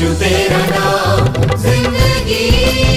यीशु तेरा नाम ज़िंदगी।